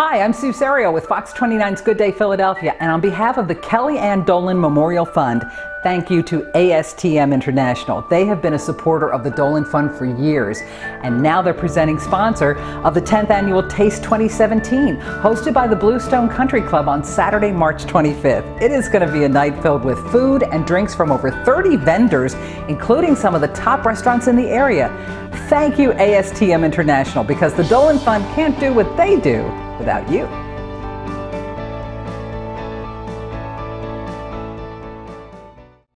Hi, I'm Sue Serio with Fox 29's Good Day Philadelphia, and on behalf of the Kelly Anne Dolan Memorial Fund, thank you to ASTM International. They have been a supporter of the Dolan Fund for years, and now they're presenting sponsor of the 10th annual Taste 2017, hosted by the Bluestone Country Club on Saturday, March 25th. It is going to be a night filled with food and drinks from over 30 vendors, including some of the top restaurants in the area. Thank you, ASTM International, because the Dolan Fund can't do what they do without you.